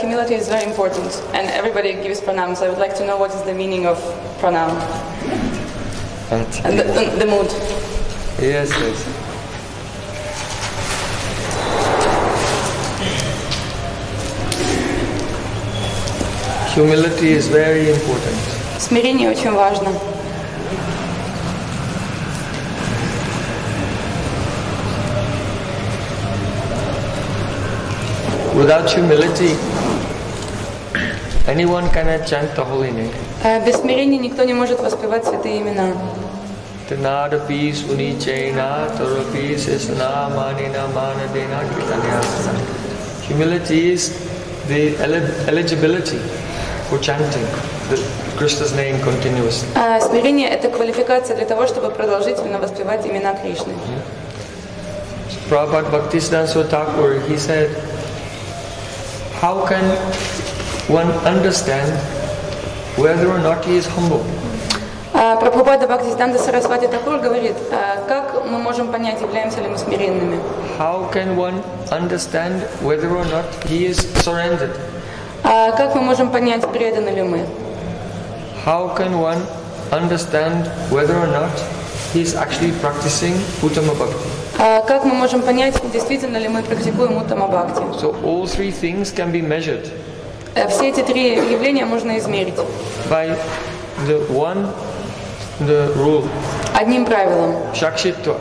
humility is very important, and everybody gives pranam. So I would like to know what is the meaning of pranam And and the, the, the mood. yes, yes. Humility is very important. Смирение очень важно. Without humility, anyone cannot chant the holy name. Э, Без смирения никто не может воспевать святые имена. Tanadapi sunichena tarapi sesana manina manadena kitanyasa. Humility is the eli- eligibility for chanting the Krishna's name continuously. А смирение – это квалификация для того, чтобы продолжительно воспевать имена Кришны. Prabhupada Bhaktisiddhanta Thakur, he said, how can one understand whether or not he is humble? А Прабхупада Бхактисиданта Сарасвати Такур говорит, а, как мы можем понять, являемся ли мы смиренными? How can one understand whether or not he is surrendered? А как мы можем понять, преданы ли мы? How can one understand whether or not he is actually practicing Uttama Bhakti? А как мы можем понять, действительно ли мы практикуем Уттама Бхакти? So all three things can be measured Э, Все эти три явления можно измерить by the one, the rule, одним правилом Shakshitva,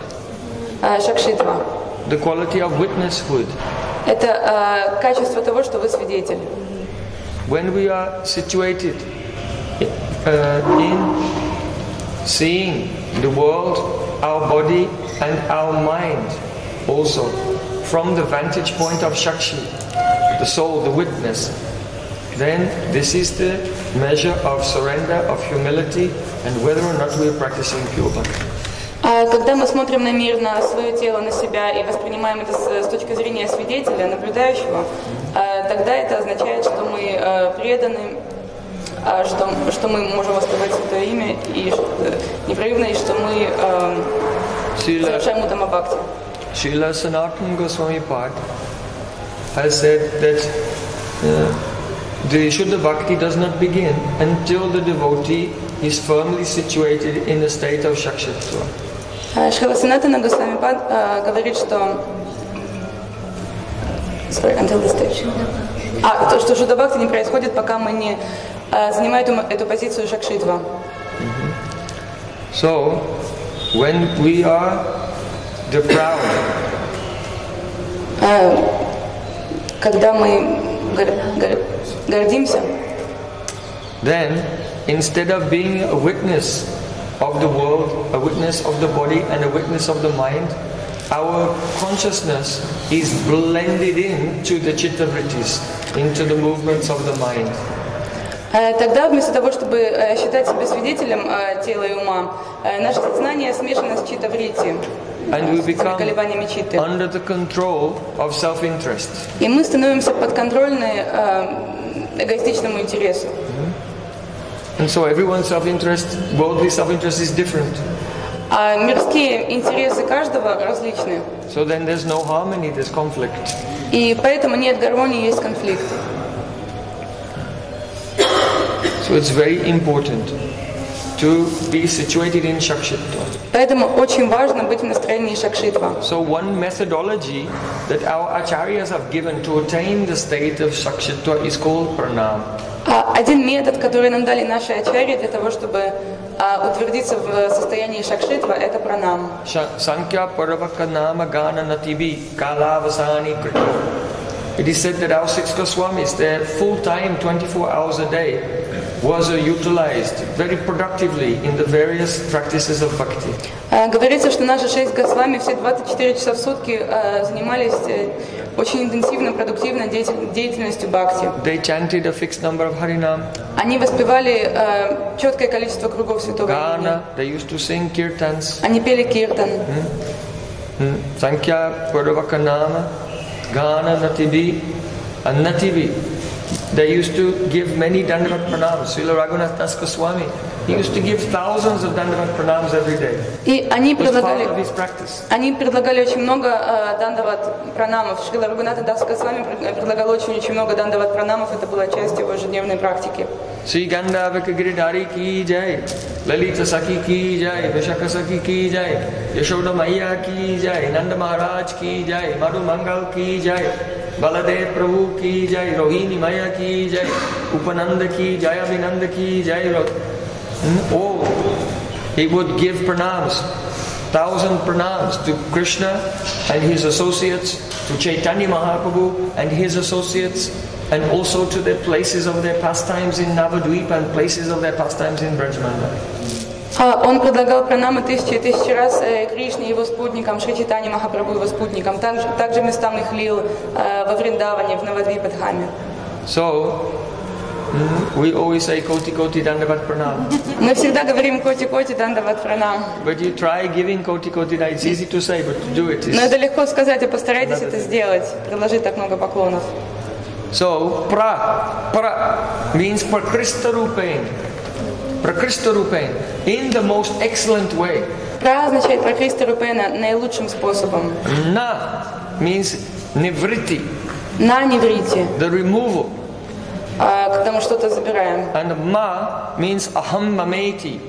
а, Шакшитва. the quality of witnesshood. Это а, качество того, что вы свидетель. When we are situated uh, in seeing the world, our body and our mind also from the vantage point of Shakshi, the soul, the witness, then this is the measure of surrender, of humility, and whether or not we are practicing pure bhakti. А когда мы смотрим на мир, на свое тело, на себя и воспринимаем это с, с точки зрения свидетеля, наблюдающего, а, тогда это означает, что мы а, преданы, а, что, что мы можем воспевать Святое Имя и э, непрерывно, и что мы совершаем Уттама Бхакти. Srila Sanatana Goswami Pad has said that uh, the Shuddha Bhakti does not begin until the devotee is firmly situated in the state of Shakshitva. А, Шрила Санатана Госвами а, говорит, что... Sorry, until the stage. А, то, что Шуда Бхакти не происходит, пока мы не а, занимаем эту, эту позицию Шакшитва. So, when we are the proud, А, когда мы гор- гор- гордимся, then instead of being a witness of the world, a witness of the body, and a witness of the mind, our consciousness is blended into the chitta vrittis, into the movements of the mind. а, тогда вместо того, чтобы а, считать себя свидетелем а, тела и ума, а, наше сознание смешано с чита-врити, с колебаниями читы. И мы становимся подконтрольны а, эгоистичному интересу. And so everyone's self-interest, worldly self-interest is different. А мирские интересы каждого различны. So then there's no harmony, there's conflict. И поэтому нет гармонии, есть конфликт. So it's very important to be situated in Shakshitva. Поэтому очень важно быть в настроении шакшитва. So one methodology that our acharyas have given to attain the state of Shakshitva is called pranam. А один метод, который нам дали наши ачарьи для того, чтобы а, утвердиться в состоянии шакшитва, это пранам. Sha- Sankhya Paravakanama Gana Natibi Kalavasani Krito. It is said that our six Goswamis, their full time, 24 hours a day, was uh, utilized very productively in the various practices of bhakti. А, Говорится, что наши шесть Госвами все 24 часа в сутки а, занимались э, очень интенсивно, продуктивно деятель- деятельностью бхакти. They chanted a fixed number of Harinam, Они воспевали а, четкое количество кругов святого имени. They used to sing kirtans, Они пели киртан. Paravakanama Gana Natibi and Nativi, they used to give many Dandavat pranams. Srila Raghunath Das Goswami, he used to give thousands of Dandavat pranams every day. И они предлагали, они предлагали очень много э, дандават пранамов. Шрила Рагуната Даска с вами предлагал очень-очень много дандават пранамов. Это была часть его ежедневной практики. Sri Gandhavika Giridhari ki jai, Lalita Saki ki jai, Vishaka Saki ki jai, Yashoda Maya ki jai, Nanda Maharaj ki jai, Madhu Mangal ki jai, Ki jai, Rohini Maya ki jai, Upananda ki jai, Abhinanda ki jai, Ro- Hmm, all. He would give pranams, thousand pranams to Krishna and his associates, to Chaitanya Mahaprabhu and his associates, and also to the places of their pastimes in Navadvip and places of their pastimes in Brajmanda. Он предлагал пранамы тысячи и тысячи раз э, Кришне и его спутникам, Шри Чайтани Махапрабху и его спутникам, также, также местам их лил э, во Вриндаване, в Навадвипадхаме. So, mm, we always say Koti Koti Dandavat Pranam. Мы всегда говорим коти-коти дандават пранам. But you try giving Koti Koti, it's easy to say, but to do it Но это is. легко сказать, а постарайтесь это сделать, предложить так много поклонов. So, pra, pra means prakrista rupain. Prakrista rupain. In the most excellent way. Пра означает прокриста рупена наилучшим способом. Na means nivriti, На неврите, the removal. а, когда мы что-то забираем. And ma means aham mameti,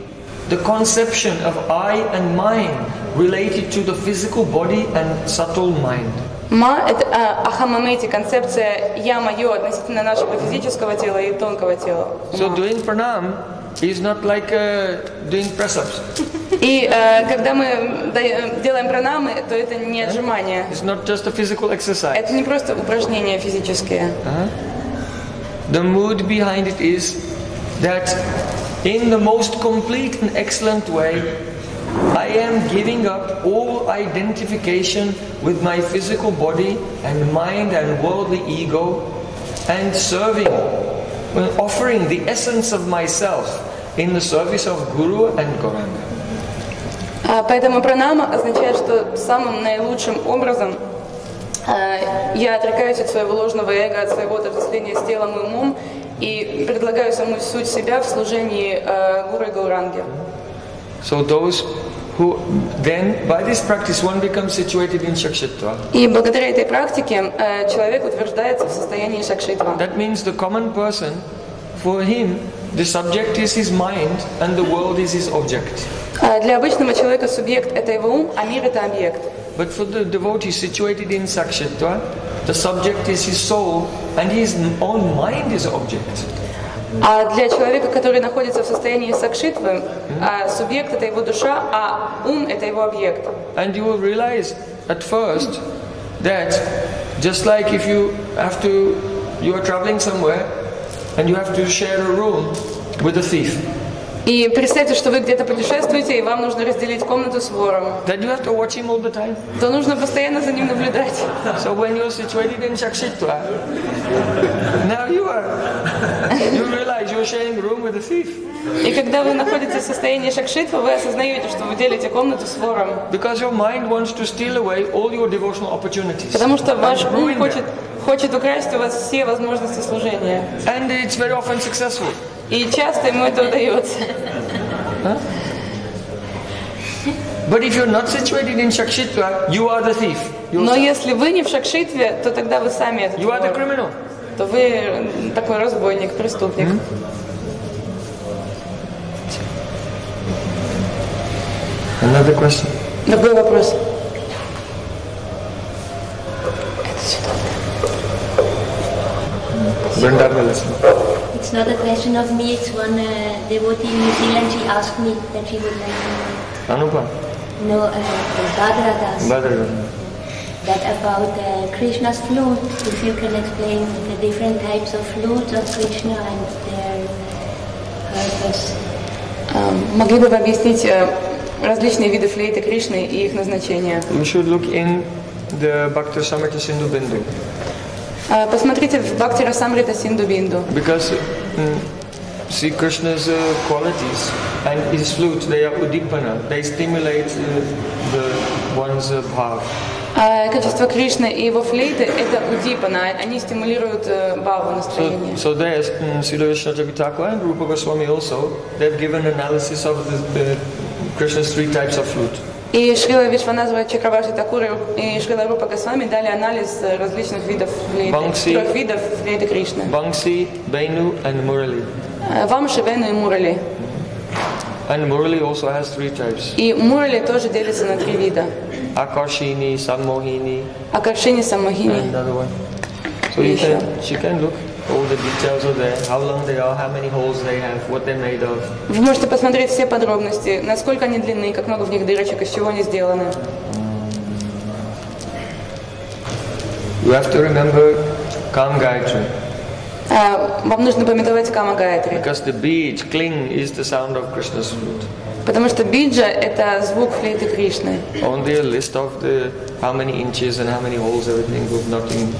the conception of I and mine related to the physical body and subtle mind. Ма – это а, ахамамети, концепция «я мое» относительно нашего физического тела и тонкого тела. So Ма. doing pranam is not like uh, doing press-ups. И э, когда мы да- э, делаем пранамы, то это не отжимание. It's not just a physical exercise. Это не просто упражнения физические. The mood behind it is that in the most complete and excellent way, I am giving up all identification with my physical body and mind and worldly ego and serving, offering the essence of myself in the service of Guru and Gauranga. А, Поэтому пранама означает, что самым наилучшим образом э, я отрекаюсь от своего ложного эго, от своего отождествления с телом и умом и предлагаю саму суть себя в служении э, Гуру и Гауранге. So those who then by this practice one becomes situated in Shakshitva. И благодаря этой практике э, человек утверждается в состоянии шакшитва. That means the common person, for him, the subject is his mind and the world is his object. А Для обычного человека субъект – это его ум, а мир – это объект. But for the devotee situated in Sakshitva, the subject is his soul and his own mind is object. А для человека, который находится в состоянии сакшитвы, а субъект – это его душа, а ум – это его объект. And you will realize at first that just like if you have to, you are traveling somewhere and you have to share a room with a thief. И представьте, что вы где-то путешествуете, и вам нужно разделить комнату с вором. Then you have to watch him all the time. То нужно постоянно за ним наблюдать. So when you're situated in Shakshitva, now you are, you realize you're sharing room with a thief. И когда вы находитесь в состоянии шакшитва, вы осознаете, что вы делите комнату с вором. Because your mind wants to steal away all your devotional opportunities. Потому что ваш ум хочет, хочет украсть у вас все возможности служения. And it's very often successful. И часто ему это удается. But if you're not situated in Shakshitva, you are the thief. Но yourself. если вы не в шакшитве, то тогда вы сами этот You are the criminal. То вы такой разбойник, преступник. Another question. Другой вопрос. Brenda will listen. It's not a question of me, it's one uh, devotee in New Zealand, she asked me that she would like to Anupa. know uh, the Bhadra Das, Brother. that about uh, Krishna's flute, if you can explain the different types of flutes of Krishna and their purpose. А, Могли бы вы объяснить э, различные виды флейты Кришны и их назначение? You should look in the Bhakti Samrita Sindhu Bindu. А, Посмотрите в Бхакти Расамрита Синду Бинду. Because mm, see Krishna's uh, qualities and his flute, they are udipana. They stimulate uh, the one's uh, bhav. А качество Кришны и его флейты – это удипана, они стимулируют э, бхаву настроение. So, so there's mm, Srila Vishnu Thakur and Rupa Goswami also, they've given analysis of the, the Krishna's three types of flute. И Шрила Вишваназва Чакраваши Такура и Шрила Рупа Госвами дали анализ различных видов Банкси. трех видов флейты Кришны. Bangsi, Benu and Murali. Э, Вамши, Вену и Мурали. And Murali also has three types. И Мурали тоже делится на три вида. Akarshini, Sammohini, Акаршини, Саммахини. and another one. So you can, you can look, all the details are there, how long they are, how many holes they have, what they're made of. Вы можете посмотреть все подробности, насколько они длинны, как много в них дырочек, из чего они сделаны. You have to remember Kam Gayatri, А, Вам нужно пометовать Кама Гайатри, because the bead, kling, is the sound of Krishna's flute. потому что биджа – это звук флейты Кришны. Only a list of the how many inches and how many holes everything would nothing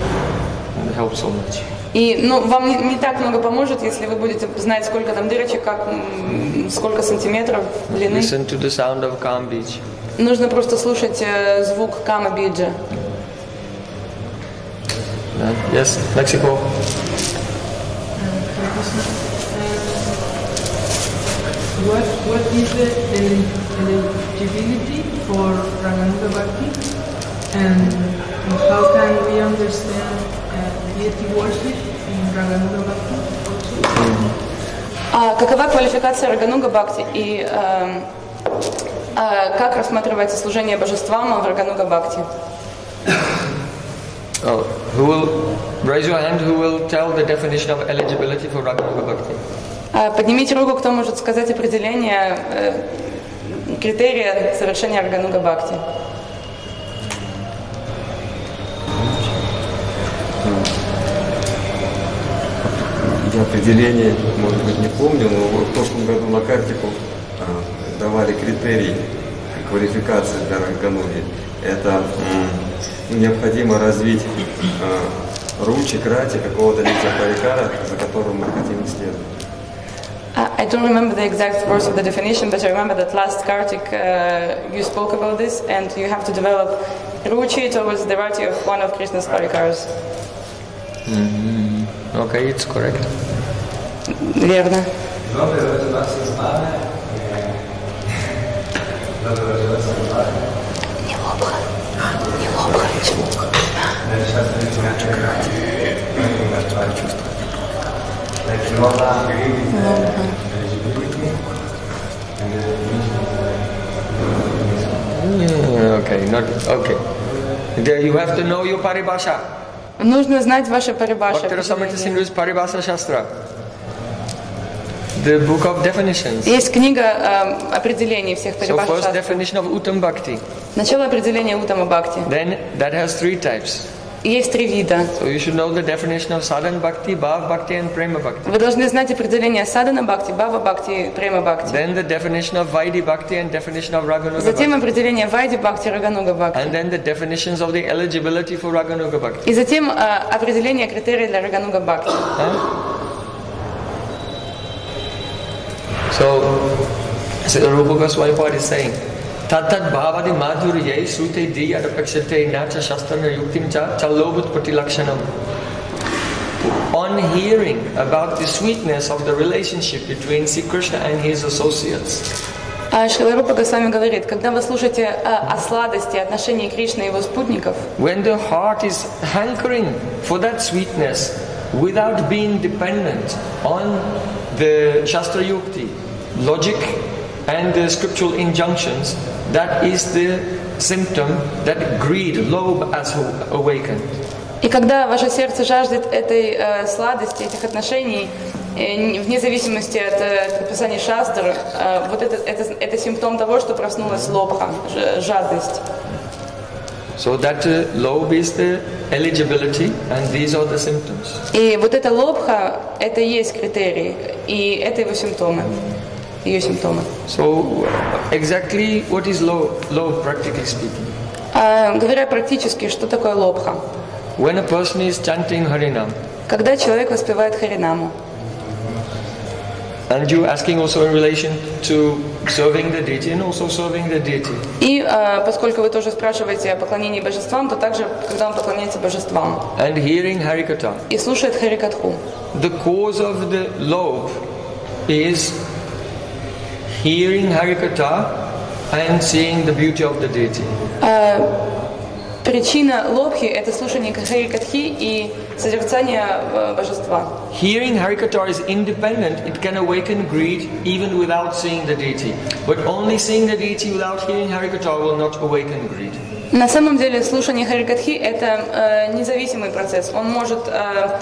help so much. И ну, вам не, не так много поможет, если вы будете знать, сколько там дырочек, как, сколько сантиметров длины. Listen to the sound of Kam beach. Нужно просто слушать э, звук Кама Биджа. Yes, Mexico. What what is the eli- eligibility for Raganuga Bhakti, and how can we understand А какова квалификация Рагануга Бхакти и эм, а как рассматривается служение божествам в Рагануга Бхакти? Oh, who will raise your hand? Who will tell the definition of eligibility for Raganuga Bhakti? А, Поднимите руку, кто может сказать определение э, критерия совершения Рагануга Бхакти. Я определение, может быть, не помню, но в прошлом году на картику а, давали критерий квалификации для рангануги. Это необходимо развить а, ручи, крати какого-то лица парикара, за которым мы хотим исследовать. Uh, I don't remember the exact words of the definition, but I remember that last Kartik uh, you spoke about this, and you have to develop ruchi towards the rati of one of Krishna's parikars. Okay, it's correct. Верно. Mm, Okay, not okay. There you have to know your paribhasha. Нужно знать Rasamrita Sindhu is Paribhasa Shastra. The book of definitions. Есть книга э, определений всех So парибаш first шастр. definition of Uttam Bhakti. Начало определения Утама Бхакти. Then that has three types. Есть три вида. So you should know the definition of Sadhan Bhakti, Bhav Bhakti and Prema Bhakti. Вы должны знать определение Садана Бхакти, Бава Бхакти, Према Бхакти. Then the definition of Vaidhi Bhakti and definition of Raganuga Затем Bhakti. определение Вайди Бхакти, Рагануга Бхакти. And then the definitions of the eligibility for Raganuga Bhakti. И затем э, определение критерий для Рагануга Бхакти. So, so Rupa Goswami is saying, Tatat bhavadi madhurye sute di adapakshate nacha shastrana yuktim cha chalobut patilakshanam. On hearing about the sweetness of the relationship between Sri Krishna and his associates, А Шрила Рупа Госвами говорит, когда вы слушаете э, о сладости отношений Кришны и его спутников, when the heart is hankering for that sweetness without being dependent on the Shastra Yukti, logic, and the scriptural injunctions, that is the symptom that greed, lobe, has awakened. и когда ваше сердце жаждет этой э, сладости, этих отношений, э, не- вне зависимости от э, предписаний шастр, э, вот это, это, это симптом того, что проснулась лобха, жадность. So that uh, lobe is the eligibility, and these are the symptoms. И вот эта лобха, это и есть критерий, и это его симптомы, ее симптомы. So exactly what is lobe, lobe practically speaking? А, говоря практически, что такое лобха? When a person is chanting Harinam, Когда человек воспевает Харинаму, and you asking also in relation to serving the deity and also serving the deity. И э, поскольку вы тоже спрашиваете о поклонении божествам, то также, когда он поклоняется божествам And hearing Harikatha. и слушает Харикатху. The cause of the lobe is hearing Harikatha and seeing the beauty of the deity. Причина лобхи – это слушание Харикатхи и созерцание э, божества. Hearing Harikatha is independent, it can awaken greed even without seeing the deity. But only seeing the deity without hearing Harikatha will not awaken greed. На самом деле слушание Харикатхи – это э, независимый процесс. Он может э,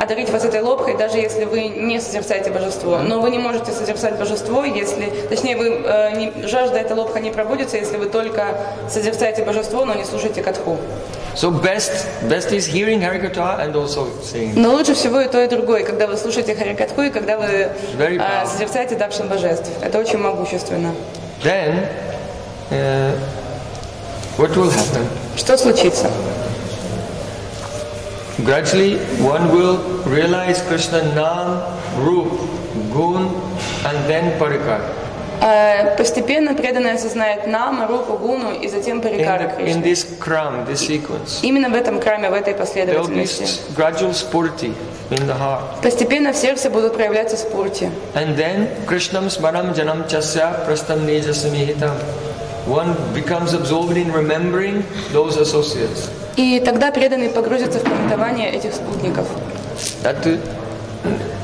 одарить вас этой лобхой, даже если вы не созерцаете божество. Но вы не можете созерцать божество, если, точнее, вы, э, не, жажда этой лобха не пробудется, если вы только созерцаете божество, но не слушаете катху. So best best is hearing Harikatha and also seeing. Но лучше всего и то, и другое, когда вы слушаете Харикатху и когда вы э, созерцаете Дакшин божеств. Это очень могущественно. Then uh, what will happen? Что случится? Gradually, one will realize Krishna Nam, Roop, Gun, and then Parikar. Э, Постепенно преданный осознает Нама, Рупу, Гуну и затем In, Парикара the, in Кришны. this kram, this sequence, Именно в этом краме, в этой there will be последовательности. s- gradual spurti in the heart. Постепенно в сердце будут проявляться спурти. And then Krishnam Smaram Janam Chasya Prastam Nejasamihita. One becomes absorbed in remembering those associates. И тогда преданный погрузится в памятование этих спутников. That uh,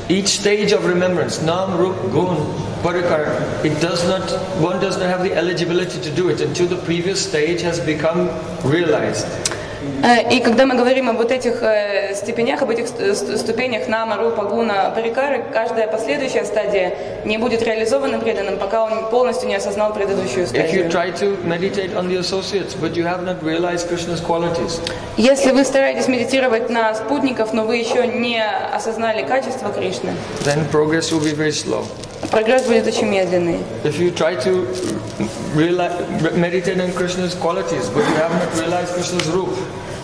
each stage of remembrance, Nam, Rup, Gun, Parikar, it does not, one does not have the eligibility to do it until the previous stage has become realized. Э, И когда мы говорим об вот этих э, степенях, об этих ст- ст- ступенях Нама, Рупа, Гуна, Парикары, каждая последующая стадия не будет реализована преданным, пока он полностью не осознал предыдущую стадию. Если вы стараетесь медитировать на спутников, но вы еще не осознали качество Кришны, then progress will be very slow. Прогресс будет очень медленный. If you try to realize, meditate on Krishna's qualities, but you have not realized Krishna's roop,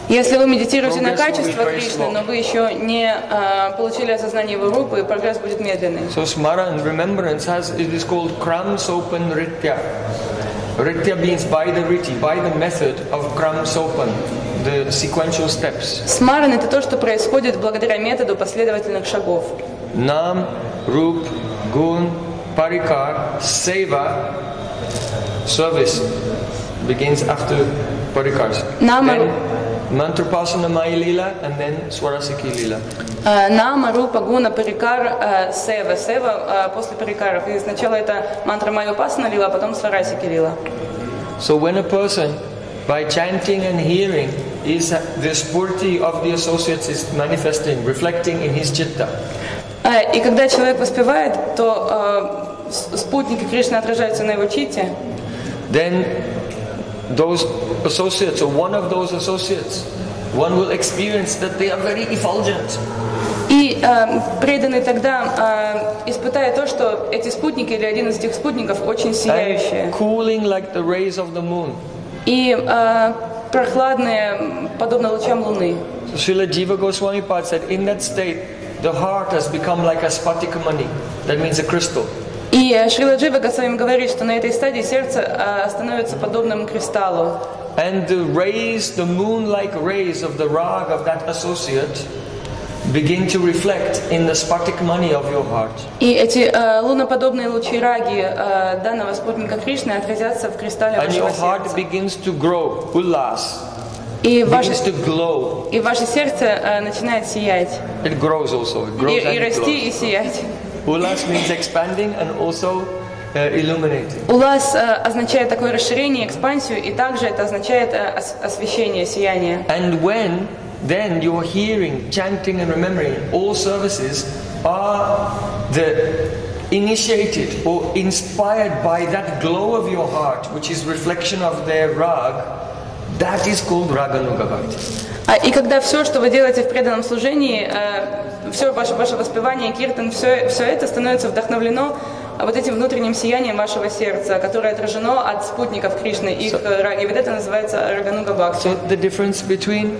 Если вы медитируете на качество Кришны, но вы еще не а, получили осознание его рупы, прогресс будет медленный. So smaran, remembrance, has it is called kram sopan ritya. Ritya means by the riti, by the method of kram sopan, the sequential steps. Смаран – это то, что происходит благодаря методу последовательных шагов. Nam, Rup, Gun, Parikar, Seva, service begins after Parikars. Nama- Then Mantrapasana Maya Lila and then Swarasiki Lila. А, Нама, Рупа, Гуна, Парикар, а, Сева. Сева а, после Парикаров. И сначала это мантра Майопасана лила, а потом Сварасики лила. So when a person, by chanting and hearing, is the spurti of the associates is manifesting, reflecting in his chitta. А, И когда человек воспевает, то с- спутники Кришны отражаются на его чите. then those associates or one of those associates one will experience that they are very effulgent И а, преданный тогда а, испытает то, что эти спутники или один из этих спутников очень сияющие. and cooling like the rays of the moon И а, прохладные, подобно лучам луны. Srila Jiva Goswami Pad said in that state the heart has become like a spatikamani that means a crystal И э, Шрила Джива Госвами говорит, что на этой стадии сердце а, становится подобным кристаллу. and the rays the moon like rays of the rag of that associate begin to reflect in the spatikamani of your heart И эти э, луноподобные лучи раги э, данного спутника Кришны отразятся в кристалле and your вашего heart сердца. begins to grow ullas И ваше, begins to glow и ваше сердце э, начинает сиять. It grows also. It И, grows and и it расти, grows. и сиять. Ulas means expanding and also uh, illuminating. Улас э, означает такое расширение, экспансию, и также это означает э, ос- освещение, сияние. And when then you're hearing, chanting, and remembering, all services are the initiated or inspired by that glow of your heart, which is reflection of their rag. That is called raganuga bhakti. А, и когда все, что вы делаете в преданном служении, все ваше, ваше воспевание, киртан, все, все это становится вдохновлено вот этим внутренним сиянием вашего сердца, которое отражено от спутников Кришны, их э, раги. Вот это называется Рагануга Бхакти. So the difference between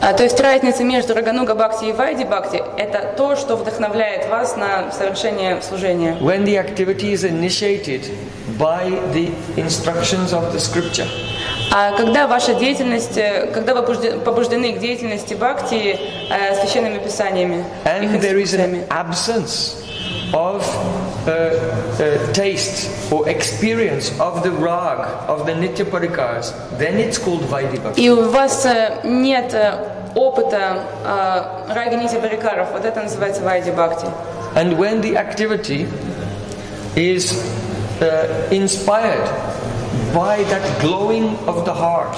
А, то есть разница между Рагануга Бхакти и Вайди Бхакти – это то, что вдохновляет вас на совершение служения. When the activity is initiated by the instructions of the scripture, А когда ваша деятельность, э, когда вы побужде- побуждены к деятельности Бхакти э, священными писаниями, and there is an absence of uh, uh, taste or experience of the rag, of the nitya parikars, then it's called Vaidhi Bhakti. и у вас э, нет э, опыта э, раги нити барикаров, вот это называется Вайди Бхакти. And when the activity is uh, inspired by that glowing of the heart,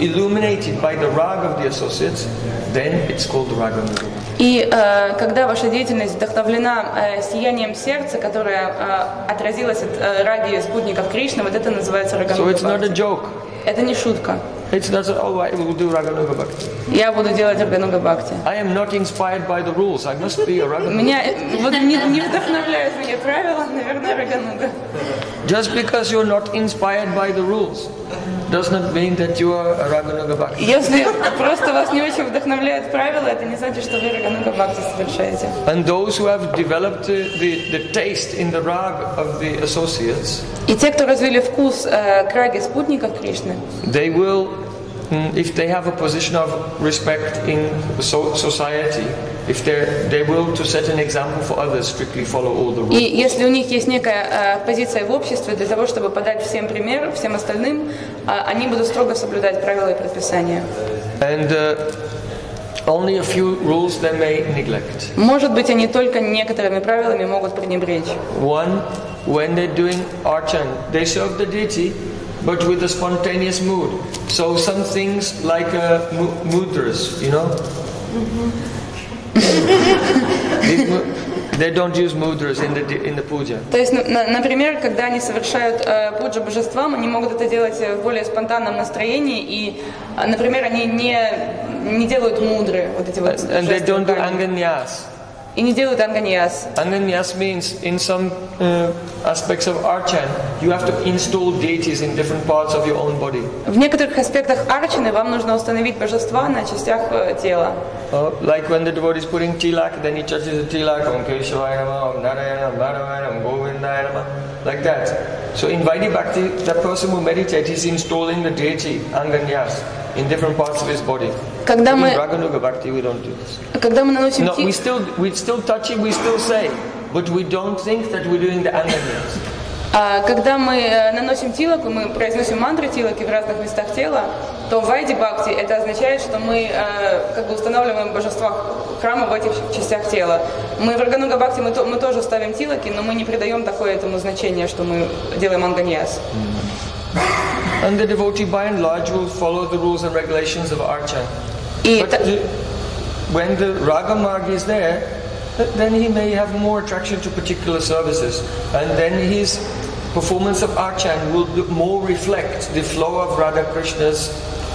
illuminated by the rag of the associates, then it's called Raganuga. И э, когда ваша деятельность вдохновлена э, сиянием сердца, которое э, отразилось от э, раги спутников Кришны, вот это называется So Рагануга joke. Это не шутка. It's not, oh, I will do Raganuga Bhakti. Я буду делать Рагануга Бхакти. I am not inspired by the rules. I must be a Raganuga. Меня вот не, не вдохновляют меня правила, наверное, Рагануга. Just because you're not inspired by the rules does not mean that you are a Raganuga Bhakti. Если просто вас не очень вдохновляют правила, это не значит, что вы Рагануга Бхакти совершаете. And those who have developed the, the, taste in the rag of the associates, И те, кто развили вкус э, к раге спутников Кришны, they will, if they have a position of respect in so, society, if they're, they will, to set an example for others, strictly follow all the и rules. если у них есть некая э, позиция в обществе для того, чтобы подать всем пример, всем остальным, э, они будут строго соблюдать правила и предписания. And uh, only a few rules they may neglect. Может быть, они только некоторыми правилами могут пренебречь. One, when they're doing archan, they serve the deity, but with a spontaneous mood. So some things like uh, mu- mudras, you know. Mu- they don't use mudras in the in the puja. То есть, на- например, когда они совершают э, пуджа божествам, они могут это делать в более спонтанном настроении, и, э, например, они не, не делают мудры, вот эти вот And they don't do anganyas. и не делают анганьяс. Anganyas means in some uh, aspects of archan, you have to install deities in different parts of your own body. В некоторых аспектах арчины вам нужно установить божества на частях э, тела. Uh, like when the devotee is putting tilak, then he touches the tilak, Om Keshavaya Nama, Om Narayana, Om Madhavaya, Om Govindaya Nama, like that. So in Vaidhi Bhakti, that person who meditates, he's installing the deity, Anganyas, in different parts of his body. Когда мы, когда мы наносим No, ти- we still, we still touch it, we still say, but we don't think that we're doing the Anganyas. А, Когда мы э, наносим тилоку, мы произносим мантры тилоки в разных местах тела, то в Вайди Бхакти это означает, что мы э, как бы устанавливаем божества храма в этих частях тела. Мы в Рагануга Бхакти мы, то- мы тоже ставим тилоки, но мы не придаем такое этому значение, что мы делаем анганьяс. And the devotee by and large will follow the rules and regulations of Archan. И But the, when the Raga Marg is there, th- then he may have more attraction to particular services. And then his performance of Archan will more reflect the flow of Radha Krishna's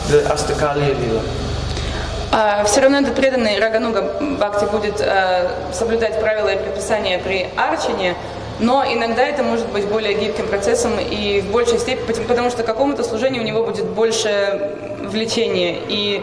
the Astakali Lila. все равно этот преданный Рагануга Бхакти будет э, соблюдать правила и предписания при арчине, но иногда это может быть более гибким процессом и в большей степени, потому что какому-то служению у него будет больше влечения, и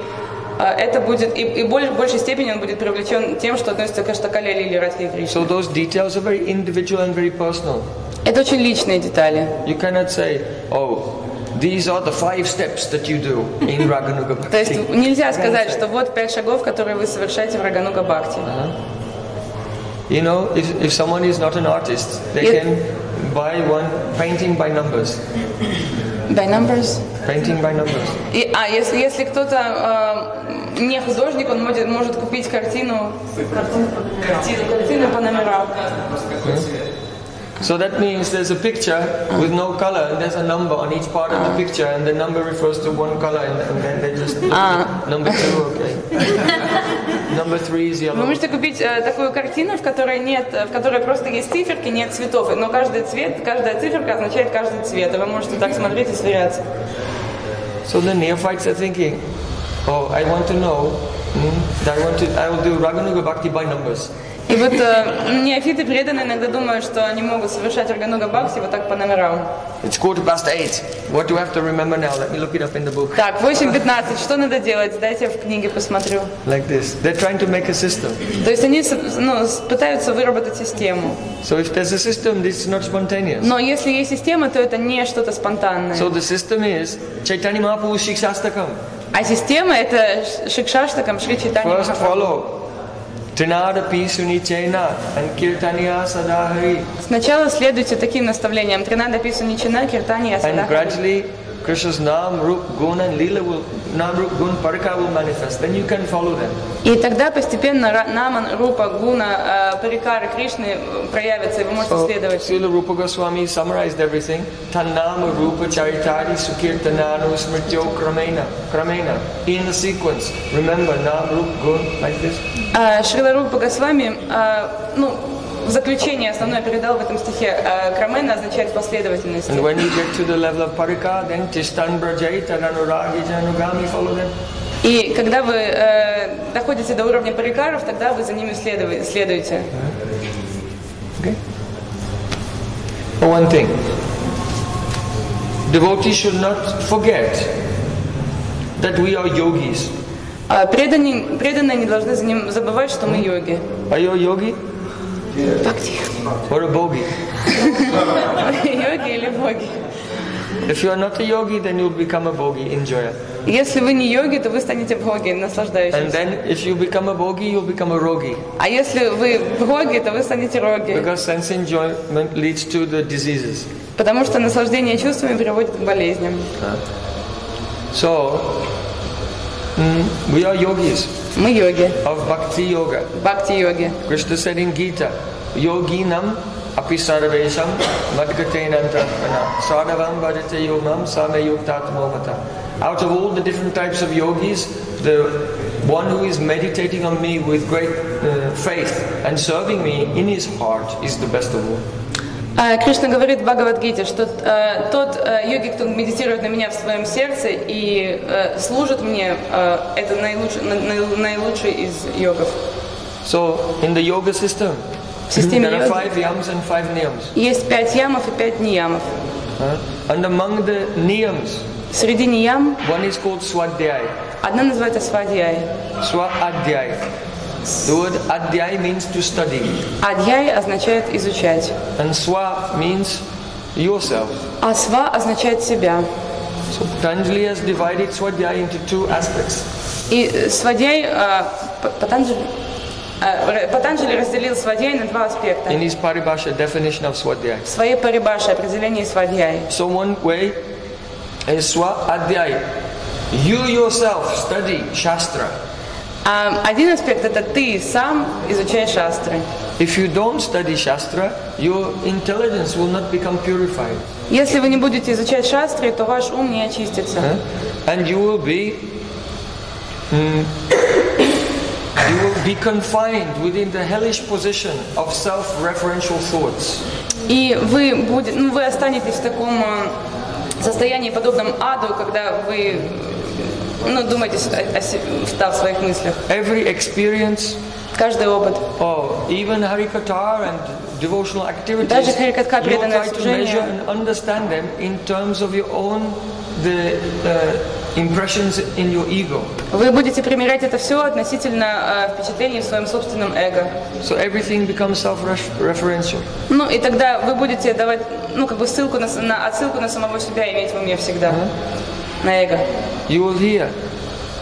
это будет, и, и боль- в большей степени он будет привлечен тем, что относится к Аштакале Лили Радхи Кришне. So those details are very individual and very personal. Это очень личные детали. You cannot say, oh, these are the five steps that you do in Raganuga То есть Bhakti. нельзя сказать, что вот пять шагов, которые вы совершаете в Рагануга Бхакти. You know, if, if someone is not an artist, they can buy one painting by numbers. By numbers. Painting by numbers. И, а если, если кто-то э, не художник, он может, может купить картину, картину, картину по номерам. So that means there's a picture with no color and there's a number on each part of the picture and the number refers to one color and, and then they just number two, okay. number three is Вы yellow. можете купить э, такую картину, в которой нет, в которой просто есть циферки, нет цветов, но каждый цвет, каждая циферка означает каждый цвет, и вы можете так смотреть и сверяться. So the neophytes are thinking, oh, I want to know, hmm, I want to, I will do Raganuga Bhakti by numbers. И вот э, неофиты преданные иногда думают, что они могут совершать Рагануга Бхакти вот так по номерам. It's quarter past eight. What do I have to remember now? Let me look it up in the book. Так, 8.15, что надо делать? Дайте я в книге посмотрю. Like this. They're trying to make a system. То есть они ну, пытаются выработать систему. So if there's a system, this is not spontaneous. Но если есть система, то это не что-то спонтанное. So the system is Chaitanya Mahaprabhu Shikshastakam. А система это Шикшаштакам Шри Чайтанья First follow. Trinada Pisuni Chaina and Kirtaniya Sadahari. Сначала следуйте таким наставлениям. Тринада Пису Ничина, Киртания, And Садаха. gradually Krishna's Nam, Rup, Gun and Leela will, Nam, Rup, Gun, Parika will manifest. Then you can follow them. И тогда постепенно Ра- Наман, Рупа, Гуна, э, Парикары, Кришны э, проявятся, и вы можете So следовать. Srila Rupa Goswami summarized everything. Tannama Rupa Charitari Sukirtananu Smrityo Kramena. Kramena. In the sequence. Remember Nam, Rup, Gun, like this. А, Шрила Рупа Госвами, а, ну, в заключение основное передал в этом стихе. а, Крамена означает последовательность. And when you get to the level of Parika, then Tishtan Brajaita Anuragi Janugami, follow them. И когда вы э, доходите до уровня парикаров, тогда вы за ними следуй- следуете. Okay? One thing. Devotees should not forget that we are yogis. А преданные, преданные не должны за ним забывать, что мы йоги. Are you yogi Бхакти. or a bogi? Йоги или боги? If you are not a yogi, then you'll become a bogi, enjoyer. Если вы не йоги, то вы станете боги, And наслаждающимся. then if you become a bogi, you'll become a rogi. А если вы боги, то вы станете роги. Because sense enjoyment leads to the diseases. Потому что наслаждение чувствами приводит к болезням. So, mm, we are yogis Мы йоги, of bhakti yoga. бхакти-йоги. Krishna said in Gita, yoginam api sarvesham madgatenantratmana sadavam bhajate yomam same yuktatmomata. Out of all the different types of yogis, the one who is meditating on me with great uh, faith and serving me in his heart is the best of all. А, Кришна говорит в Бхагавадгите, что э, тот э, йоги, кто медитирует на меня в своем сердце и э, служит мне, э, это наилучший, на- на- наилучший из йогов. So, in the yoga system, В системе there are five yams and five niyams. есть пять ямов и пять ниямов. And among the niyams, Среди ниям one is called swadhyay. одна называется свадьяй. Swadhyay. The word adhyay means to study. Адьяй означает изучать, And swa means yourself. а сва означает себя. So Patanjali has divided Swadhyaya into two aspects. И э, свадьяй, э, Патанджали, э, Патанджали разделил свадьяй на два аспекта. In his Paribhasha definition of Swadhyaya. В своей парибаше определении свадьяй. So one way is Swa Adhyaya. You yourself study Shastra. А один аспект это ты сам изучаешь шастры. If you don't study Shastra, your intelligence will not become purified. Если вы не будете изучать шастры, то ваш ум не очистится. And you will be mm, you will be confined within the hellish position of self-referential thoughts. И вы, будет, ну, вы останетесь в таком э, состоянии, подобном аду, когда вы ну, думаете о, о се- в своих мыслях. Every experience Каждый опыт. Oh, even Harikata and devotional activities, Даже харикатха, преданное служение. and understand them in terms of your own the uh, impressions in your ego. Вы будете примерять это все относительно э, впечатлений в своем собственном эго. So everything becomes self-referential. Ну и тогда вы будете давать, ну как бы ссылку на, на отсылку на самого себя иметь в уме всегда. На. You will hear,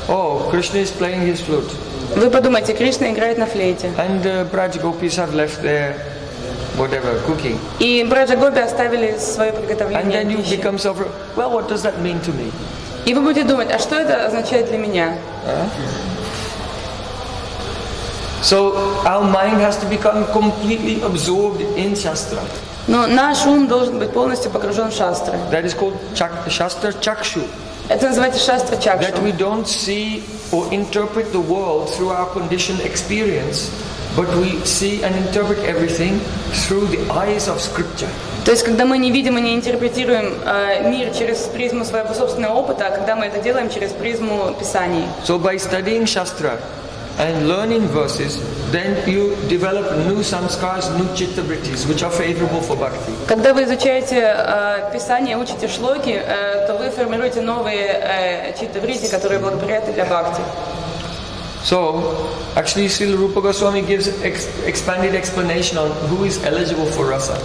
oh, Krishna is playing his flute, Вы подумайте, Кришна играет на флейте. and uh, Braj Gopis have left their whatever cooking, И Браджа Гопи оставили свое and приготовление then you пищи. become self. Well, what does that mean to me? И вы будете думать, а что это означает для меня? So our mind has to become completely absorbed in Shastra. Но наш ум должен быть полностью погружен в шастры. That is called chak- Shastra Chakshu. Это называется шастра чакшу. that we don't see or interpret the world through our conditioned experience, but we see and interpret everything through the eyes of scripture. То есть, когда мы не видим и не интерпретируем э, мир через призму своего собственного опыта, а когда мы это делаем через призму Писаний. So by studying Shastra and learning verses, then you develop new samskars, new chitta vrittis, which are favorable for bhakti. Когда вы изучаете э, Писание, учите шлоки, э, то вы формируете новые э, читаврити, которые благоприятны для бхакти. So, actually, Srila Rupa Goswami gives ex- expanded explanation on who is eligible for rasa.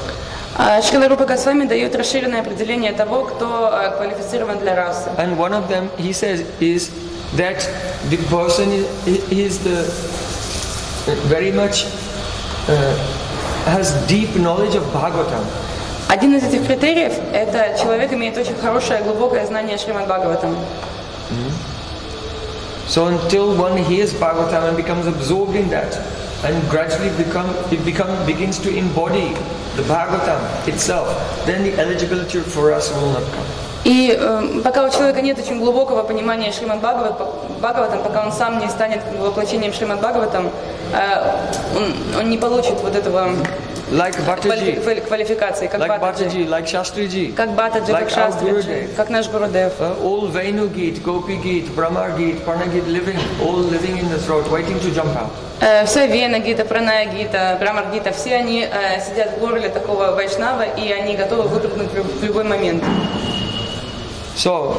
А Шрила Рупа Госвами дает расширенное определение того, кто э, квалифицирован для расы. And one of them, he says, is that the person is, is the very much uh, has deep knowledge of Bhagavatam. Один из этих критериев – это человек имеет очень хорошее, глубокое знание Шримад Бхагаватам. So until one hears Bhagavatam and becomes absorbed in that, and gradually become it become begins to embody the Bhagavatam itself, then the eligibility for us will not come. И э, пока у человека нет очень глубокого понимания Шримад Бхагават- Бхагаватам, пока он сам не станет воплощением Шримад Бхагаватам, э, он, он не получит вот этого Like квалифи- Bhattaji, квали- квалификации, как like. Bhattaji, like Shastriji, Как Батаджи, like как Шастриджи, как наш Гурудев. Uh, all Venu Geet, Gopi Geet, Brahma Geet, Parna Geet living, all living in the throat, waiting to jump out. Э, Вся Вена Гита, Праная Гита, Брамар Гита, все они э, сидят в горле такого вайшнава, и они готовы выпрыгнуть в любой момент. So,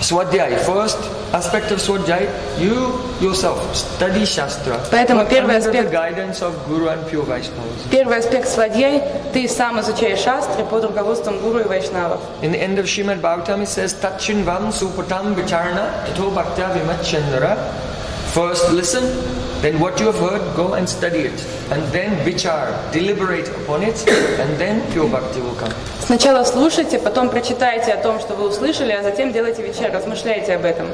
Swadhyay, first aspect of Swadhyay, you yourself study Shastra Поэтому but первый under the аспект- guidance of Guru and pure Vaishnavas. Первый аспект свадьяй – ты сам изучаешь шастры под руководством гуру и вайшнавов. In the end of Srimad Bhagavatam, it says, Tachinvam supatam vicharana tato bhaktya vimachandra. First listen, then what you have heard, go and study it. And then vichar, deliberate upon it, and then pure bhakti will come. Сначала слушайте, потом прочитайте о том, что вы услышали, а затем делайте вечер, размышляйте об этом.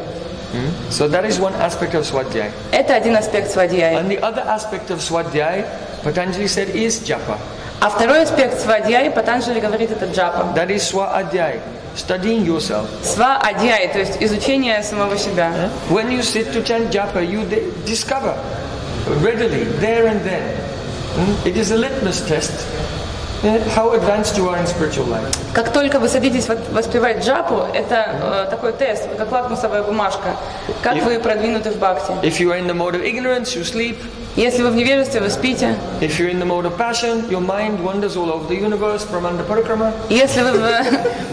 So that is one aspect of Swadhyay. Это один аспект свадьяй. And the other aspect of Swadhyay, Patanjali said, is japa. А второй аспект свадьяй, Патанджали говорит, это джапа. That is Swadhyay, studying yourself. Сва адьяй, то есть изучение самого себя. When you sit to chant japa, you di- discover readily, there and then. hmm, It is a litmus test eh, how advanced you are in spiritual life. Как только вы садитесь воспевать джапу, это э, такой тест, как лакмусовая бумажка, как вы продвинуты в бхакти. If you are in the mode of ignorance, you sleep. Если вы в невежестве, вы спите. If you're in the mode of passion, your mind wanders all over the universe, Brahmanda Parikrama. Если вы в,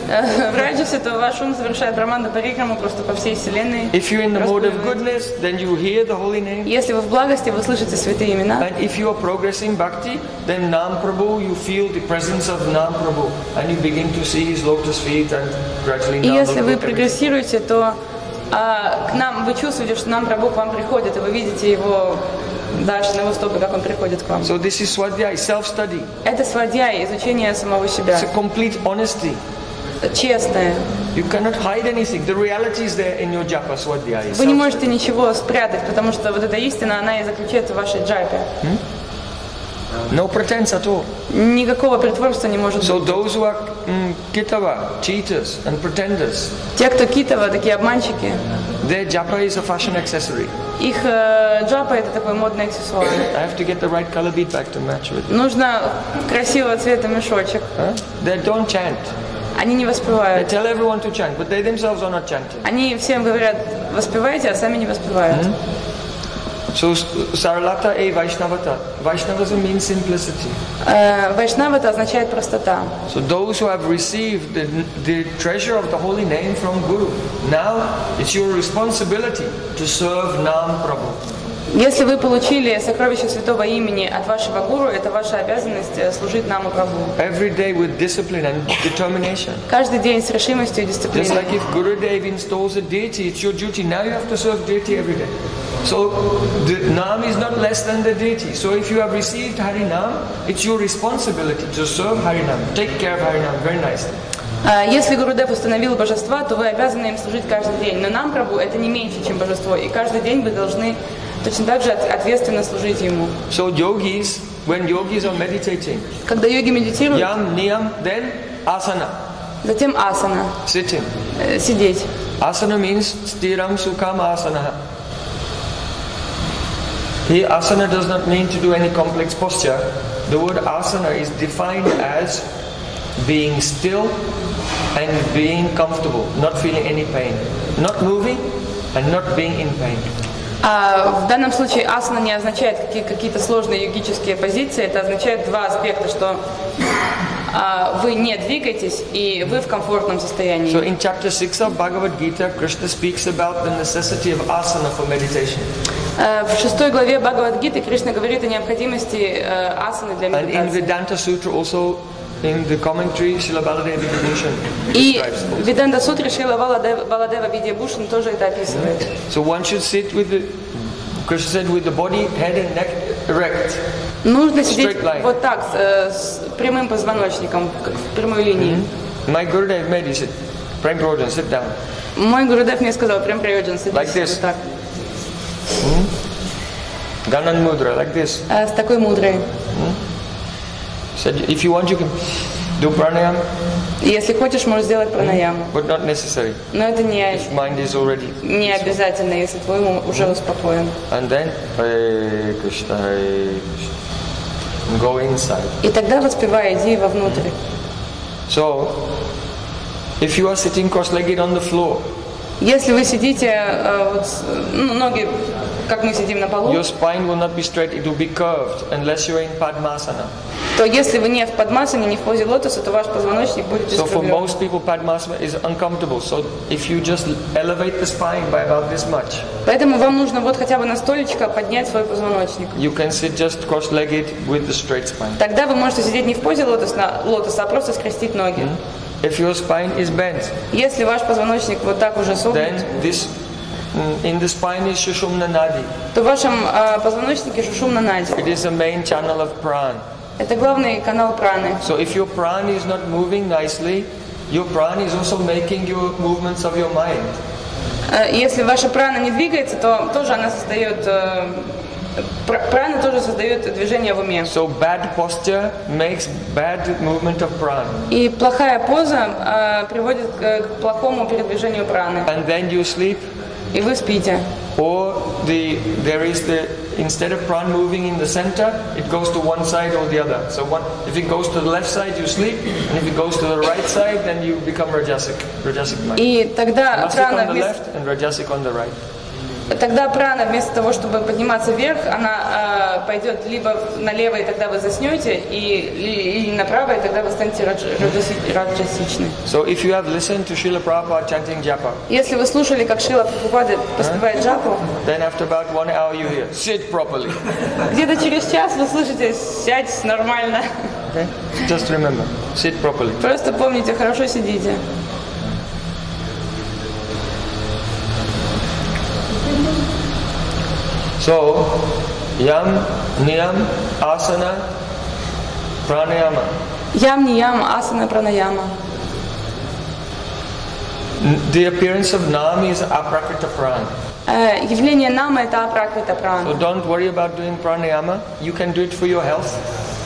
э, в раджасе, то ваш ум совершает браманда парикраму просто по всей вселенной. If you're in the mode of goodness, then you hear the holy name. Если вы в благости, вы слышите святые имена. And if you are progressing bhakti, then Nam Prabhu, you feel the presence of Nam Prabhu. And you begin to see his lotus feet and gradually И если вы прогрессируете, то а, к нам вы чувствуете, что нам Прабhu к вам приходит, и вы видите его дальше на его стопы, как он приходит к вам. So this is Swadhyay, self-study. Это свадья, изучение самого себя, It's a complete honesty. честное. You cannot hide anything. The reality is there in your japa Swadhyay. Вы не можете ничего спрятать, потому что вот эта истина, она и заключается в вашей джапе. No pretense at all. Никакого притворства не может So быть. those who are mm, kitava, cheaters and pretenders, Те, кто китова, такие обманщики, their japa is a fashion accessory. их э, джапа это такой модный аксессуар. I have to get the right color bead back to match with it. Нужно красивого цвета мешочек. Huh? They don't chant. Они не They воспевают. tell everyone to chant, but they themselves are not chanting. Они всем говорят, воспевайте, а сами не воспевают. So Saralata e Vaishnavata. Vaishnavasm means simplicity. Э, Вайшнава это означает простота. So those who have received the, the treasure of the holy name from Guru, now it's your responsibility to serve Nam Prabhu. Если вы получили сокровище святого имени от вашего гуру, это ваша обязанность э, служить нам и Прабху. Every day with discipline and determination. Каждый день с решимостью и Just дисциплиной. like if Gurudev installs a deity, it's your duty. Now you have to serve deity every day. So the Nam is not less than the deity. So if you have received Harinam, it's your responsibility to serve Harinam. Take care of Harinam very nicely. А Если Гурудев установил божества, то вы обязаны им служить каждый день. Но нам, Прабху, это не меньше, чем божество. И каждый день вы должны точно так же от- ответственно служить ему. So yogis, when yogis are meditating, Когда йоги медитируют, yam, niyam, then asana, затем асана, sitting. э, сидеть. Asana means stiram sukham asana. Here asana does not mean to do any complex posture. The word asana is defined as being still and being comfortable, not feeling any pain, not moving and not being in pain. А в данном случае асана не означает какие- какие-то сложные йогические позиции, это означает два аспекта, что а, вы не двигаетесь и вы в комфортном состоянии. So in chapter 6 of Bhagavad Gita, Krishna speaks about the necessity of asana for meditation. Э, В шестой главе Бхагавадгиты Кришна говорит о необходимости э, асаны для And in медитации. Vedanta Sutra also, in the commentary, Srila Baladev Vidyabhushan И в. Веданта Сутре Шрила Баладева, Баладева Видьябушин тоже это описывает. So one should sit with the, Krishna said, with the body, head and neck erect. Нужно сидеть вот так, с, э, прямым позвоночником, как в прямой линии. My Gurudev made, he said, Prem Brojan, sit down. Мой Гурудев мне сказал, прям приоджен, садись Like this. вот так. Ganan Mudra, like this. Э, С такой мудрой. Said, if you want, you can do pranayam, Если хочешь, можешь сделать пранаяму. but not necessary. Но это не, If mind is already. не обязательно, если твой ум уже успокоен. And then, Hare Krishna, Hare Krishna. Go inside. И тогда воспевай, иди вовнутрь. So, if you are sitting cross-legged on the floor, Если вы сидите, э, вот, ну, ноги, как мы сидим на полу, your spine will not be straight, it will be curved unless you're in Padmasana. то если вы не в подмасане, не в позе лотоса, то ваш позвоночник будет So for искривлен. most people, Padmasana is uncomfortable. So if you just elevate the spine by about this much, Поэтому вам нужно вот хотя бы на столечко поднять свой позвоночник. you can sit just cross-legged with the straight spine. Тогда вы можете сидеть не в позе лотоса, лотоса а просто скрестить ноги. If your spine is bent, Если ваш позвоночник вот так уже согнут, then this mm, in the spine is Shushumna Nadi. то в вашем э, позвоночнике шушумна нади. It is the main channel of prana. Это главный канал праны. So if your prana is not moving nicely, your prana is also making your movements of your mind. Э, Если ваша прана не двигается, то тоже она создает... э, пр- Прана тоже создает движение в уме. So bad posture makes bad movement of prana. И плохая поза э, приводит к, к плохому передвижению праны. And then you sleep, И вы спите. or the there is the instead of prana moving in the center, it goes to one side or the other. So one, if it goes to the left side, you sleep, and if it goes to the right side, then you become rajasic, rajasic mind. И тогда Tamasik прана on the вместо, left and rajasic on the right. Тогда прана вместо того, чтобы подниматься вверх, она э, пойдет либо налево, и тогда вы заснете, и, или, направо, и тогда вы станете радж- раджаси- раджасичны. So if you have listened to Srila Prabhupada chanting japa, Если вы слушали, как Шила Прабхупада поспевает джапу, then after about one hour you hear, sit properly. где-то через час вы слышите «сядь нормально». Okay? Just remember, sit properly. Просто помните, хорошо сидите. So, yam, niyam, asana, pranayama. Ям, не ям, асана, пранаяма. N- The appearance of nam is aprakrita prana. Э, Явление нама – это апракрита So прана. don't worry about doing pranayama. You can do it for your health,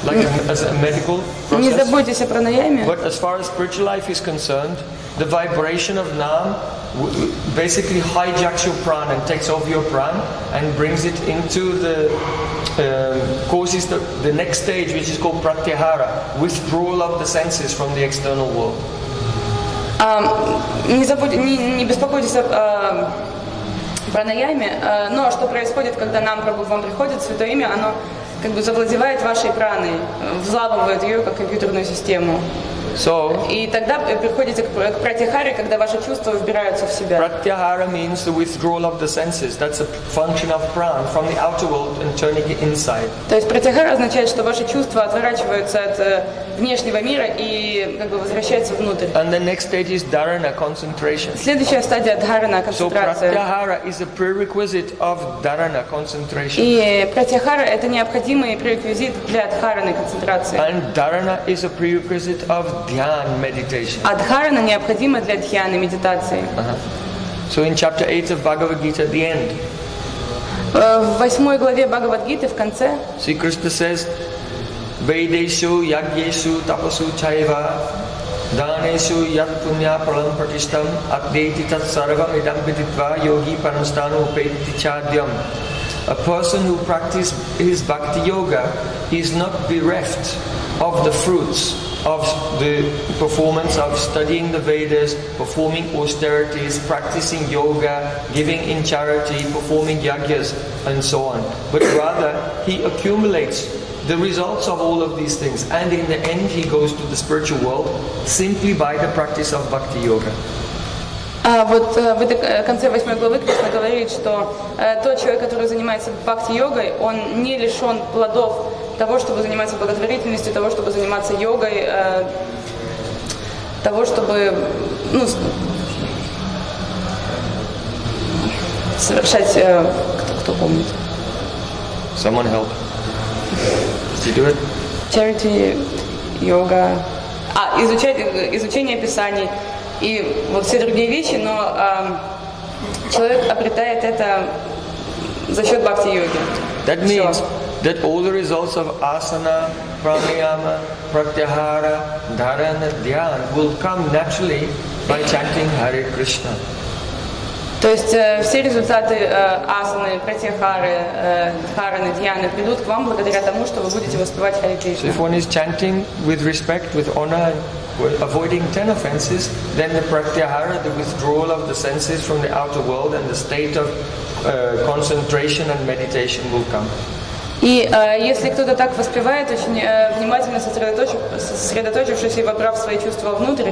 like a, as a medical Не process. заботьтесь о пранаяме. But as far as spiritual life is concerned, the vibration of nam w- w- basically hijacks your prana and takes over your prana and brings it into the um, causes the, the next stage, which is called pratyahara, withdrawal of the senses from the external world. А, Не, забудь- не, не беспокойтесь о а, пранаяме, а, но что происходит, когда нам Прабху, вам приходит Святое Имя, оно как бы завладевает вашей праной, э, взламывает ее как компьютерную систему. So, И тогда э, приходите к, к пратихаре, когда ваши чувства вбираются в себя. pratyahara means the withdrawal of the senses. That's a function of prana from the outer world and turning it inside. То есть пратихара означает, что ваши чувства отворачиваются от э, внешнего мира и как бы возвращаются внутрь. And the next stage is dharana, concentration. Следующая стадия дхарана, So концентрация. pratyahara is a prerequisite of dharana, concentration. И пратихара это необходимый пререквизит для дхараны концентрации. And dharana is a prerequisite of dhyan, meditation. А дхарана необходима для дхьяны, медитации. So in chapter 8 of Bhagavad Gita, at the end, Э, В восьмой главе Бхагавадгиты в конце Sri Krishna says, Vedeshu yagyeshu tapasu chaiva daneshu yat punya pralam pratistam atdeti tat sarvam idam viditva yogi parastanu upeti chadyam. A person who practices his bhakti yoga is not bereft of the fruits of the performance of studying the Vedas, performing austerities, practicing yoga, giving in charity, performing yagyas, and so on. But rather, he accumulates the results of all of these things, and in the end, he goes to the spiritual world simply by the practice of bhakti yoga. А вот э, в этой э, конце восьмой главы Кришна говорит, что э, тот человек, который занимается бхакти-йогой, он не лишен плодов того, чтобы заниматься благотворительностью, того, чтобы заниматься йогой, э, того, чтобы ну, совершать, э, кто, кто помнит, Someone help. Did you do it? charity, йога, а, изучать, э, изучение писаний и вот все другие вещи, но эм, человек обретает это за счет бхакти-йоги. That means that all the results of asana, pranayama, pratyahara, dharana, dhyan will come naturally by chanting Hare Krishna. То есть э, все результаты э, асаны, пратьяхары, э, дхараны, дьяны придут к вам благодаря тому, что вы будете воспевать Хари So Кришну. if one is chanting with respect, with honor, and with avoiding ten offenses, then the pratyahara, the withdrawal of the senses from the outer world and the state of uh, concentration and meditation will come. И э, если кто-то так воспевает, очень э, внимательно сосредоточив- сосредоточившись и вобрав свои чувства внутрь,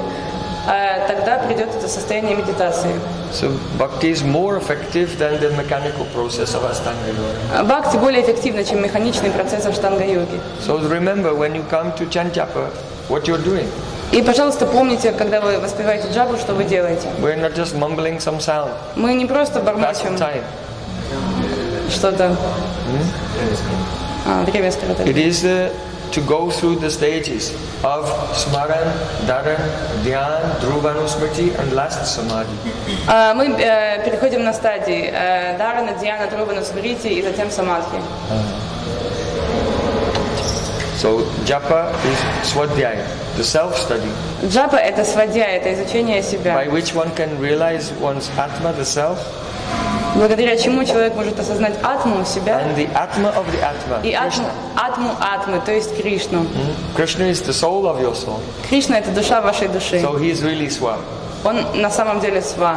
э, тогда придет это состояние медитации. So bhakti is more effective than the mechanical process of Astanga Yoga. А Бхакти более эффективно, чем механичный процесс аштанга-йоги. So remember, when you come to chant japa, what you're doing. И, пожалуйста, помните, когда вы воспеваете джапу, что вы делаете. We're not just mumbling some sound. Мы не просто бормочем что-то. А, скоротать. It is uh, to go through the stages of smaran, dharan, dhyan, dhruvanusmriti, and last samadhi. А, Мы э, переходим на стадии э, Диана, Трубана, Смрити и затем Самадхи. So japa is swadhyaya, the self-study, Джапа – это свадья, это изучение себя, by which one can realize one's atma, the self, благодаря чему человек может осознать атму, себя, and the atma of the atma, и атму, атму атмы, то есть Кришну. Hmm? Krishna is the soul of your soul. Кришна – это душа вашей души. So he is really swa. Он на самом деле сва.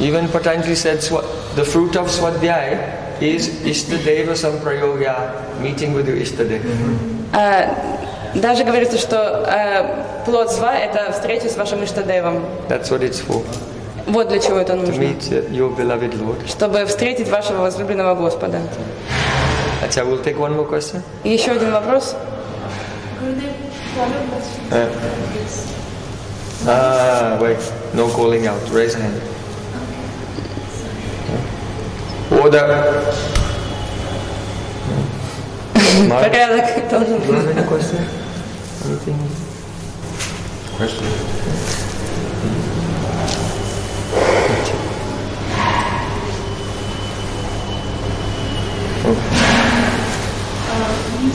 Even Patanjali said swa- the fruit of swadhyaya is ishtadeva samprayogya, meeting with your ishtadeva. А, Даже говорится, что э, плод сва – это встреча с вашим Иштадевом. That's what it's for, Вот для чего это to нужно. meet uh, your beloved Lord. Чтобы встретить вашего возлюбленного Господа. Acha, we'll take one more question. Еще один вопрос. Uh, ah, wait, no calling out. Raise hand. Order. Порядок должен any question? Anything? Question?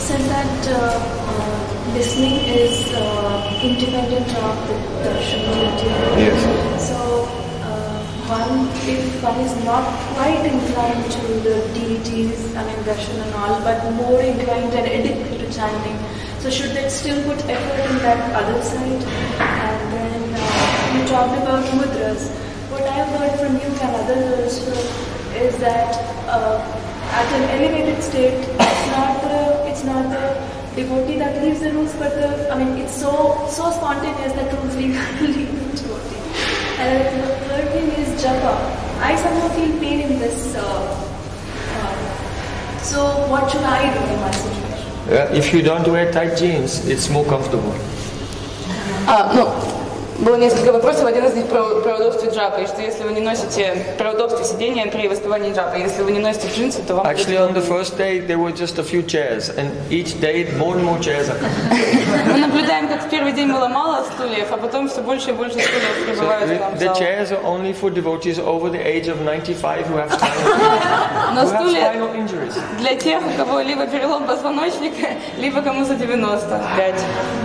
Said that uh, uh, listening is uh, independent of the darshan. Yes. So, uh, one, if one is not quite inclined to the deities, I mean darshan and all, but more inclined and addicted to chanting, so should they still put effort in that other side? And then uh, you talked about mudras. What I've heard from you and others is that uh, at an elevated state. It's not the it's not the devotee that leaves the rules, but the I mean it's so so spontaneous that rules leave, leave the devotee. And the third thing is japa. I somehow feel pain in this. Uh, uh, so what should I do in my situation? Uh, if you don't wear tight jeans, it's more comfortable. Uh, no, было несколько вопросов. Один из них про, про удобствие джапа. И что если вы не носите про удобствие сидения при воспевании джапа, если вы не носите джинсы, то вам Actually, on the first day, there were just a few chairs, and each day, more and more chairs are. Мы наблюдаем, как в первый день было мало стульев, а потом все больше и больше стульев прибывают к нам the, в the chairs are only for devotees over the age of 95 who have spinal injuries. для тех, у кого либо перелом позвоночника, либо кому за 95.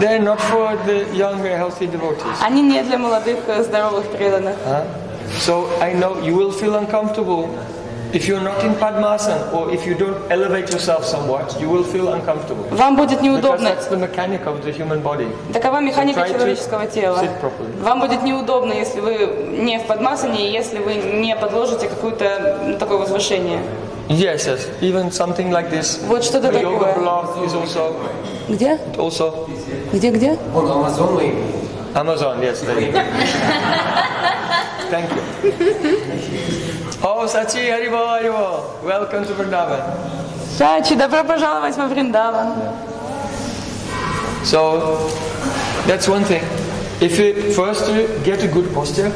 They're not for the young, healthy devotees. Они не для молодых, э, здоровых преданных. So I know you will feel uncomfortable If you're not in Padmasana or if you don't elevate yourself somewhat, you will feel uncomfortable. Вам будет Because неудобно. that's the mechanic of the human body. Такова механика to человеческого тела. sit properly. Вам будет неудобно, если вы не в подмасане, если вы не подложите какое-то ну, такое возвышение. Yes, yes. Even something like this. Вот что-то The yoga такое. block is also Где? also Где, где? Вон Амазон Amazon. Yes, there you go. Thank you. Oh, Sachi, Haribo, Haribo. Welcome to Vrindavan. Шачи, добро пожаловать во Вриндаван. So that's one thing. If you first you get a good posture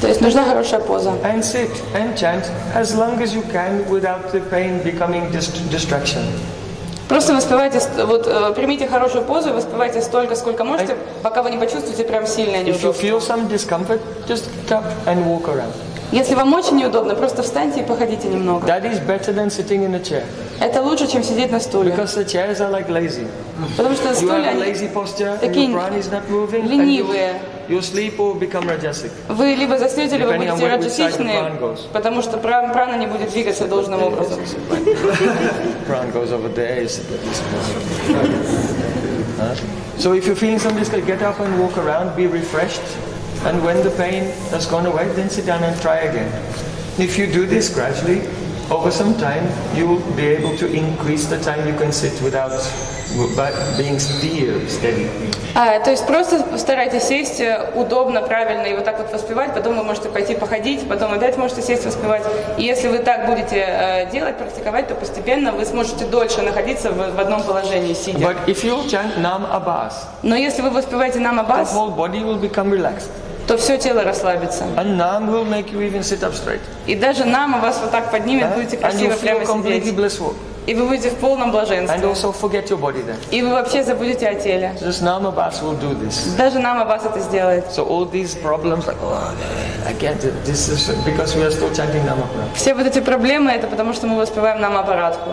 То есть нужна хорошая поза. and sit and chant as long as you can without the pain becoming dist- distraction. Просто воспевайте, вот э, примите хорошую позу и воспевайте столько, сколько можете, пока вы не почувствуете прям сильное неудобство. Если вам очень неудобно, просто встаньте и походите немного. That is better than sitting in a chair Это лучше, чем сидеть на стуле. because the chairs are like lazy. Потому что стулья, они такие ленивые. you sleep or become rajasic. Вы либо заснете, либо Depending on будете which- which side the раджасичны, prana goes. потому что пра- прана не будет двигаться должным образом. Prana goes over there. Is Huh? So if you're feeling some discomfort, get up and walk around, be refreshed, and when the pain has gone away, then sit down and try again. If you do this gradually, over some time, you will be able to increase the time you can sit without by being still, steady. А, то есть просто старайтесь сесть э, удобно, правильно и вот так вот воспевать, потом вы можете пойти походить, потом опять можете сесть воспевать. И если вы так будете э, делать, практиковать, то постепенно вы сможете дольше находиться в, в одном положении, сидя. But if you chant Nam Abbas, Но если вы воспеваете нам the Аббас, whole body will become relaxed. То все тело расслабится. And Nam will make you even sit up straight. И даже нам вас вот так поднимет, Huh? будете And красиво прямо сидеть. blissful. И вы будете в полном And блаженстве. also forget your body then. И вы вообще забудете о теле. Just Nam Abbas will do this. Даже нам Аббас это сделает. So all these problems, like, oh, I can't do this, is because we are still chanting. Все вот эти проблемы, это потому что мы воспеваем нам аппаратку.